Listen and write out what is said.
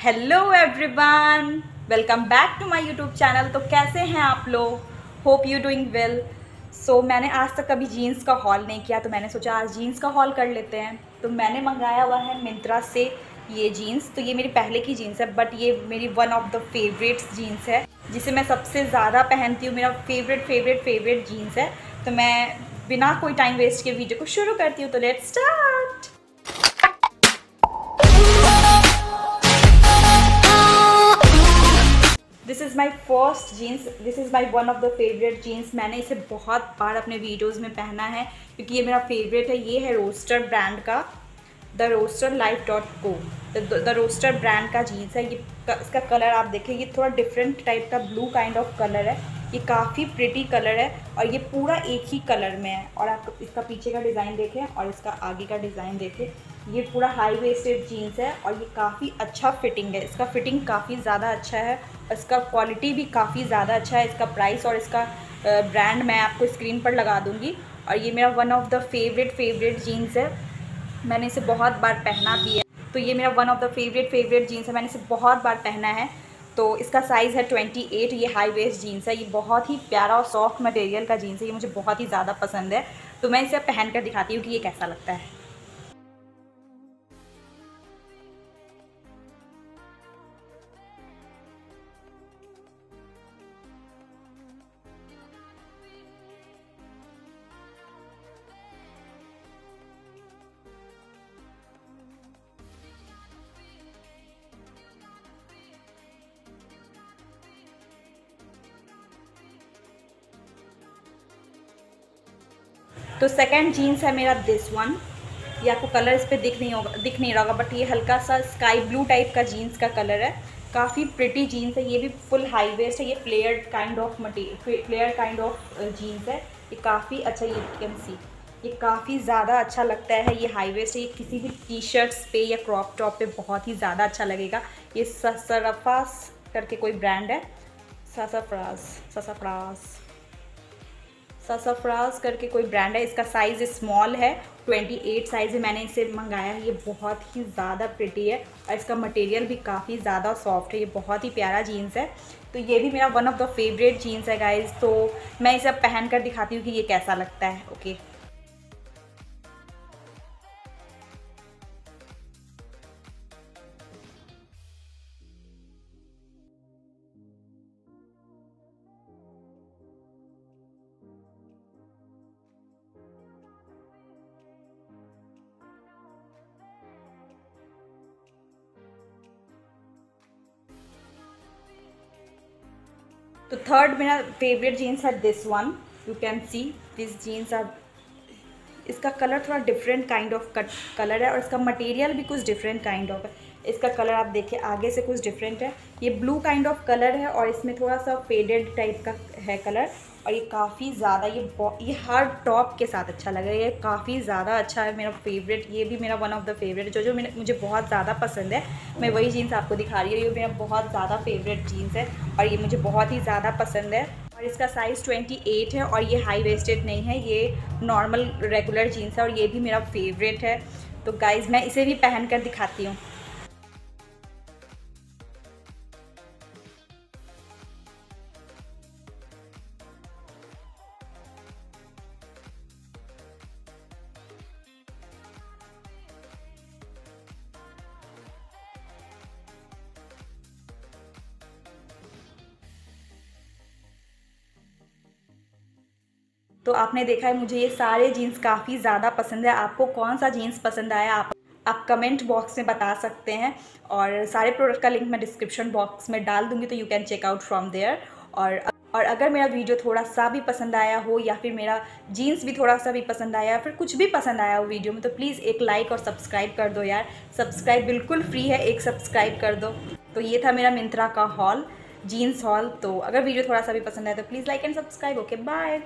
Hello everyone welcome back to my YouTube channel तो कैसे हैं आप लोग? Hope you doing well so मैंने आज तक कभी जीन्स का हॉल नहीं किया तो मैंने सोचा आज जीन्स का हॉल कर लेते हैं। तो मैंने मंगाया हुआ है मिंत्रा से ये जीन्स तो ये मेरी पहले की जीन्स है बट ये मेरी one of the favourites jeans है, जिसे मैं सबसे ज़्यादा पहनती हूँ। मेरा फेवरेट फेवरेट फेवरेट जीन्स है। तो मैं बिना कोई टाइम वेस्ट के वीडियो को शुरू करती हूँ। तो let's start this is my first jeans this is my one of the favourite jeans मैंने इसे बहुत बार अपने वीडियोज़ में पहना है, क्योंकि ये मेरा फेवरेट है। ये है रोस्टर ब्रांड का the Roadster life dot co the Roadster brand का जीन्स है। ये, इसका कलर आप देखें, ये थोड़ा डिफरेंट टाइप का ब्लू काइंड ऑफ़ कलर है। ये काफ़ी प्रिटी कलर है और ये पूरा एक ही कलर में है। और आप इसका पीछे का डिज़ाइन देखें और इसका आगे का डिज़ाइन देखें, ये पूरा हाई वेस्टेड जीन्स है और ये काफ़ी अच्छा फिटिंग है। इसका फिटिंग काफ़ी ज़्यादा अच्छा है इसका क्वालिटी भी काफ़ी ज़्यादा अच्छा है। इसका प्राइस और इसका ब्रांड मैं आपको स्क्रीन पर लगा दूँगी। और ये मेरा one of the favourite favourite jeans है। मैंने इसे बहुत बार पहना भी है। तो ये मेरा one of the favourite favourite jeans है। मैंने इसे बहुत बार पहना है। तो इसका साइज़ है 28 ये हाई वेस्ट जीन्स है। ये बहुत ही प्यारा और सॉफ्ट मटेरियल का जीन्स है। ये मुझे बहुत ही ज़्यादा पसंद है। तो मैं इसे पहन कर दिखाती हूँ कि ये कैसा लगता है। तो सेकंड जीन्स है मेरा दिस वन ये आपको कलर इस पर दिख नहीं होगा दिख नहीं रहा होगा बट ये हल्का सा स्काई ब्लू टाइप का जीन्स का कलर है काफ़ी प्रिटी जीन्स है ये भी फुल हाई वेस्ट है ये flared kind of material flare kind of jeans है ये काफ़ी अच्छा ये कैन सी ये काफ़ी ज़्यादा अच्छा लगता है ये हाई वेस्ट है ये किसी भी टी शर्ट्स पे या क्रॉप टॉप पे बहुत ही ज़्यादा अच्छा लगेगा ये ससरफास करके कोई ब्रांड है ससफ्रास ससफ्रास ससफ्राज करके कोई ब्रांड है, इसका साइज़ स्मॉल है। 28 साइज़ है, मैंने इसे मंगाया है। ये बहुत ही ज़्यादा प्रिटी है और इसका मटेरियल भी काफ़ी ज़्यादा सॉफ्ट है। ये बहुत ही प्यारा जीन्स है। तो ये भी मेरा one of the favourite jeans है गाइज़ तो मैं इसे पहन कर दिखाती हूँ कि ये कैसा लगता है ओके तो थर्ड मेरा फेवरेट जीन्स है this one you can see this jeans are इसका कलर थोड़ा different kind of cut colour है और इसका मटेरियल भी कुछ डिफरेंट काइंड ऑफ़ है। इसका कलर आप देखिए, आगे से कुछ डिफरेंट है। ये ब्लू काइंड ऑफ़ कलर है और इसमें थोड़ा सा फेडेड टाइप का है कलर और ये काफ़ी ज़्यादा, ये ये हर टॉप के साथ अच्छा लग रहा है। ये काफ़ी ज़्यादा अच्छा है मेरा फेवरेट ये भी मेरा वन ऑफ़ द फेवरेट जो जो मेरे, मुझे बहुत ज़्यादा पसंद है, मैं वही जीन्स आपको दिखा रही हूँ। ये मेरा बहुत ज़्यादा फेवरेट जीन्स है और ये मुझे बहुत ही ज़्यादा पसंद है। और इसका साइज़ 28 है और ये हाई वेस्टेड नहीं है, ये नॉर्मल रेगुलर जीन्स है और ये भी मेरा फेवरेट है। तो गाइज़ मैं इसे भी पहन कर दिखाती हूँ। तो आपने देखा है, मुझे ये सारे जीन्स काफ़ी ज़्यादा पसंद है। आपको कौन सा जीन्स पसंद आया, आप आप कमेंट बॉक्स में बता सकते हैं। और सारे प्रोडक्ट का लिंक मैं डिस्क्रिप्शन बॉक्स में डाल दूँगी तो you can check out from there और और अगर मेरा वीडियो थोड़ा सा भी पसंद आया हो, या फिर मेरा जीन्स भी थोड़ा सा भी पसंद आया फिर कुछ भी पसंद आया हो वीडियो में तो प्लीज़ एक लाइक और सब्सक्राइब कर दो यार। सब्सक्राइब बिल्कुल फ्री है, एक सब्सक्राइब कर दो। तो ये था मेरा मिंत्रा का हॉल जीन्स हॉल तो अगर वीडियो थोड़ा सा भी पसंद आया तो please like and subscribe okay bye